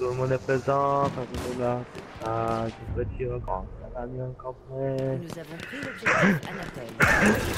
Tout le monde est présent, quand on est là, c'est ça, petit ça va mieux encore près. Nous avons pris l'objectif Anatole. Oh la